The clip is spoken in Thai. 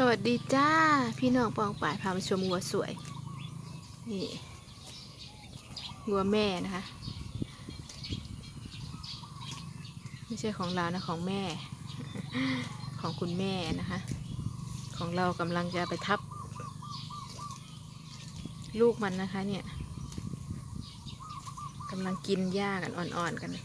สวัสดีจ้า พี่น้องปองป่ายพามาชมวัวสวย นี่วัวแม่นะคะ ไม่ใช่ของเรานะของแม่ ของคุณแม่นะคะ ของเรากำลังจะไปทับ ลูกมันนะคะเนี่ยกำลังกินหญ้ากันอ่อนๆกันเลย